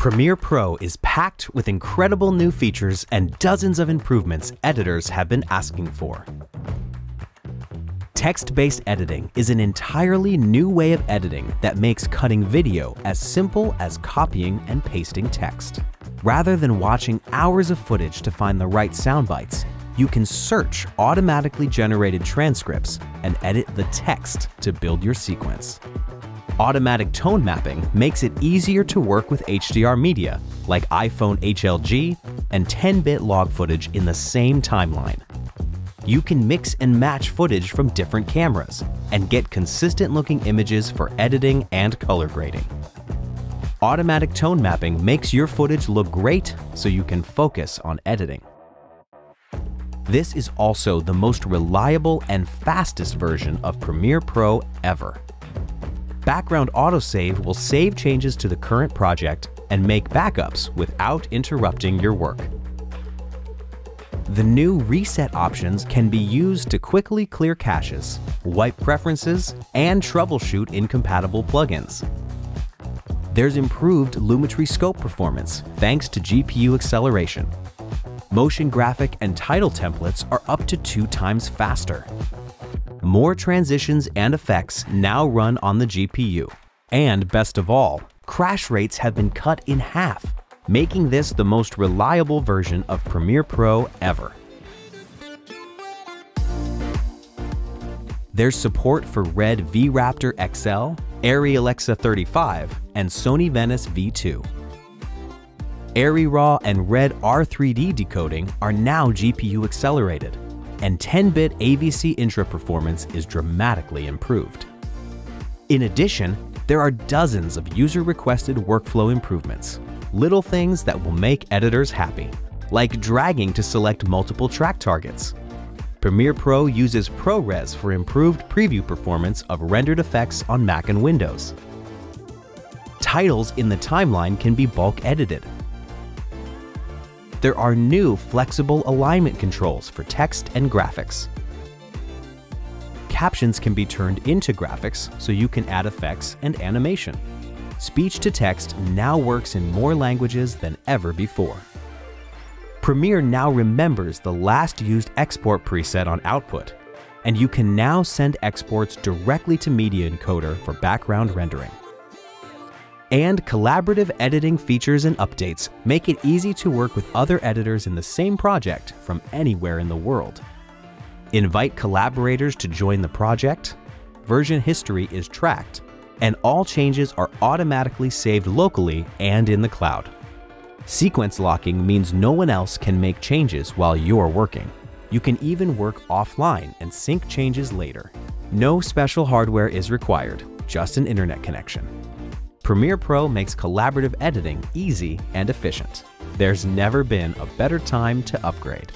Premiere Pro is packed with incredible new features and dozens of improvements editors have been asking for. Text-based editing is an entirely new way of editing that makes cutting video as simple as copying and pasting text. Rather than watching hours of footage to find the right sound bites, you can search automatically generated transcripts and edit the text to build your sequence. Automatic tone mapping makes it easier to work with HDR media like iPhone HLG and 10-bit log footage in the same timeline. You can mix and match footage from different cameras and get consistent looking images for editing and color grading. Automatic tone mapping makes your footage look great so you can focus on editing. This is also the most reliable and fastest version of Premiere Pro ever. Background autosave will save changes to the current project and make backups without interrupting your work. The new reset options can be used to quickly clear caches, wipe preferences, and troubleshoot incompatible plugins. There's improved Lumetri scope performance thanks to GPU acceleration. Motion graphic and title templates are up to two times faster. More transitions and effects now run on the GPU. And best of all, crash rates have been cut in half, making this the most reliable version of Premiere Pro ever. There's support for Red V-Raptor XL, ARRI Alexa 35, and Sony Venice V2. ARRI RAW and Red R3D decoding are now GPU accelerated, and 10-bit AVC intra performance is dramatically improved. In addition, there are dozens of user-requested workflow improvements, little things that will make editors happy, like dragging to select multiple track targets. Premiere Pro uses ProRes for improved preview performance of rendered effects on Mac and Windows. Titles in the timeline can be bulk edited, there are new flexible alignment controls for text and graphics. Captions can be turned into graphics so you can add effects and animation. Speech to text now works in more languages than ever before. Premiere now remembers the last used export preset on output, and you can now send exports directly to Media Encoder for background rendering and collaborative editing features and updates make it easy to work with other editors in the same project from anywhere in the world. Invite collaborators to join the project, version history is tracked, and all changes are automatically saved locally and in the cloud. Sequence locking means no one else can make changes while you're working. You can even work offline and sync changes later. No special hardware is required, just an internet connection. Premiere Pro makes collaborative editing easy and efficient. There's never been a better time to upgrade.